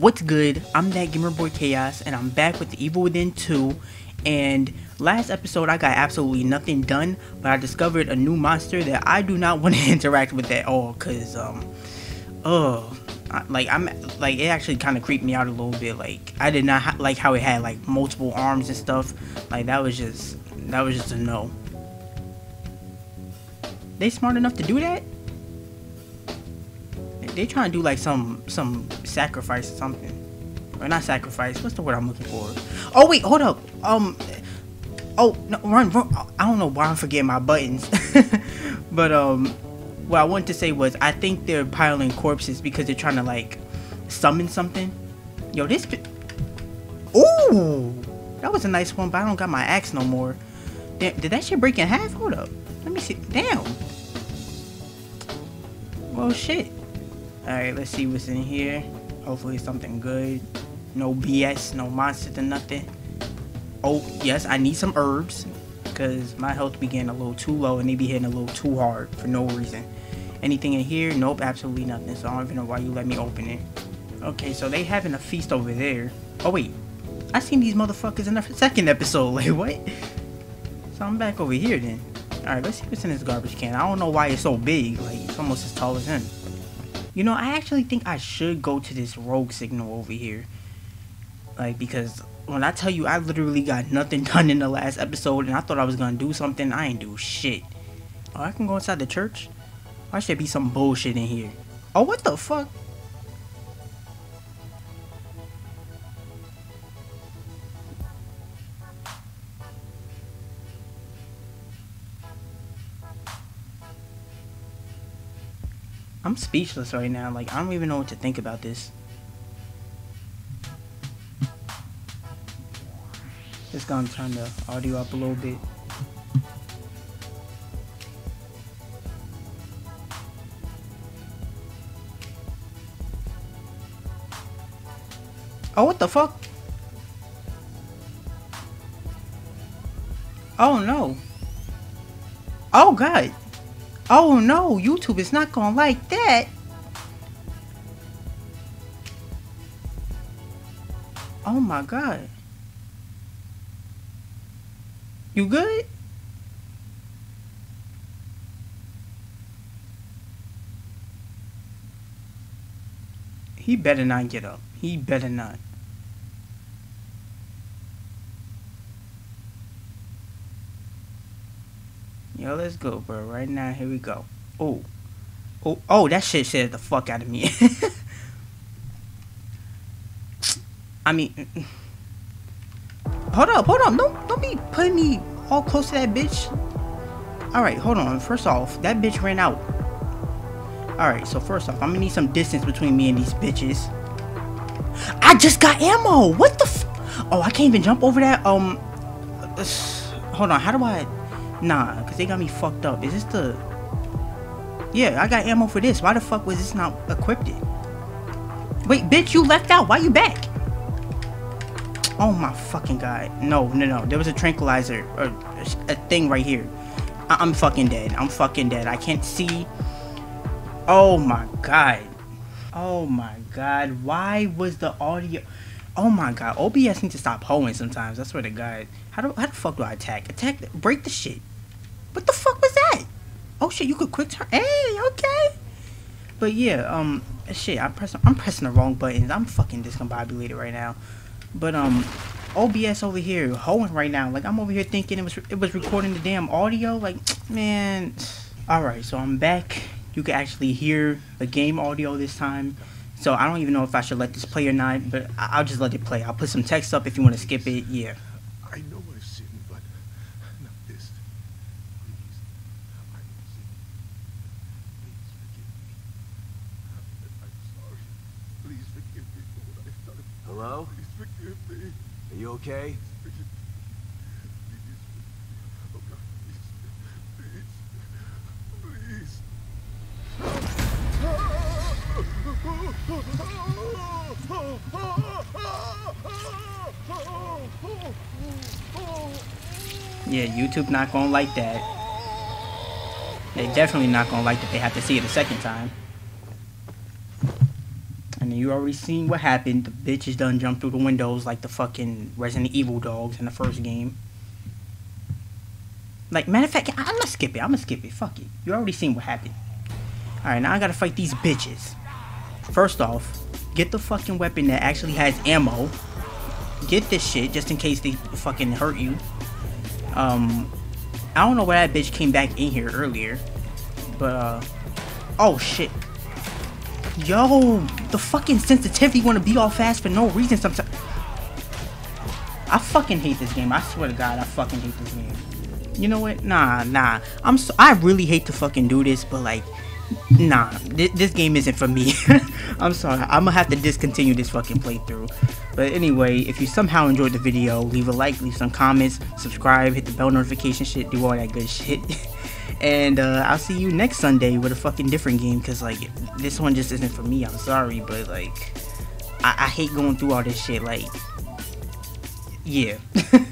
What's good? I'm that gamer boy Khaos, and I'm back with the Evil Within 2. And last episode, I got absolutely nothing done, but I discovered a new monster that I do not want to interact with at all. Cause um, oh, like I'm like it actually kind of creeped me out a little bit. Like I did not like how it had like multiple arms and stuff. Like that was just that was just a no. They smart enough to do that? They trying to do like some some sacrifice or something. Or not sacrifice. What's the word I'm looking for? Oh wait, hold up. Um. Oh no, run, run. I don't know why I'm forgetting my buttons. but um, what I wanted to say was I think they're piling corpses because they're trying to like summon something. Yo, this. Ooh, that was a nice one, but I don't got my axe no more. Did that shit break in half? Hold up. Let me see. Damn. Well, shit. Alright, let's see what's in here. Hopefully something good. No BS, no monsters or nothing. Oh, yes, I need some herbs. Because my health be getting a little too low and they be hitting a little too hard for no reason. Anything in here? Nope, absolutely nothing. So I don't even know why you let me open it. Okay, so they having a feast over there. Oh, wait. I seen these motherfuckers in the second episode. Like, what? So I'm back over here then. Alright, let's see what's in this garbage can. I don't know why it's so big. Like, it's almost as tall as him. You know, I actually think I should go to this rogue signal over here. Like, because when I tell you I literally got nothing done in the last episode and I thought I was gonna do something, I ain't do shit. Oh, I can go inside the church? Why should be some bullshit in here? Oh, what the fuck? I'm speechless right now. Like, I don't even know what to think about this. Just gonna turn the audio up a little bit. Oh, what the fuck? Oh no. Oh god. Oh no, YouTube is not gonna like that. Oh my god. You good? He better not get up. He better not. Yo, let's go, bro. Right now, here we go. Oh. Oh, oh, that shit scared the fuck out of me. I mean, hold up, hold up. Don't, don't be putting me all close to that bitch. All right, hold on. First off, that bitch ran out. All right, so first off, I'm gonna need some distance between me and these bitches. I just got ammo. What the? oh, I can't even jump over that. Um, uh, hold on. How do I? Nah, because they got me fucked up. Is this the... Yeah, I got ammo for this. Why the fuck was this not equipped? It? Wait, bitch, you left out. Why you back? Oh my fucking god. No, no, no. There was a tranquilizer or a thing right here. I am fucking dead. I'm fucking dead. I can't see. Oh my god. Oh my god. Why was the audio... Oh my god. OBS needs to stop hoeing sometimes. I swear to god. How do how the fuck do I attack? Attack break the shit. What the fuck was that? Oh shit, you could quick turn. Hey, okay. But yeah, um, shit, I press, I'm pressing the wrong buttons. I'm fucking discombobulated right now. But um, OBS over here hoeing right now. Like I'm over here thinking it was it was recording the damn audio. Like man. All right, so I'm back. You can actually hear the game audio this time. So I don't even know if I should let this play or not, but I'll just let it play. I'll put some text up if you want to skip it. Yeah. Hello? Are you okay? Yeah, YouTube not gonna like that. They definitely not gonna like that they have to see it a second time. And you already seen what happened. The bitches done jumped through the windows like the fucking Resident Evil dogs in the first game. Like, matter of fact, I'm gonna skip it. I'm gonna skip it. Fuck it. You already seen what happened. Alright, now I gotta fight these bitches. First off, get the fucking weapon that actually has ammo. Get this shit just in case they fucking hurt you. Um, I don't know why that bitch came back in here earlier. But, uh, oh shit. Yo, the fucking sensitivity want to be all fast for no reason sometimes. I fucking hate this game. I swear to God, I fucking hate this game. You know what? Nah, nah. I'm so, I really hate to fucking do this, but like, nah. Th this game isn't for me. I'm sorry. I'm gonna have to discontinue this fucking playthrough. But anyway, if you somehow enjoyed the video, leave a like, leave some comments, subscribe, hit the bell notification shit, do all that good shit. and uh, I'll see you next Sunday with a fucking different game because like this one just isn't for me. I'm sorry, but like I, I hate going through all this shit. Like, yeah.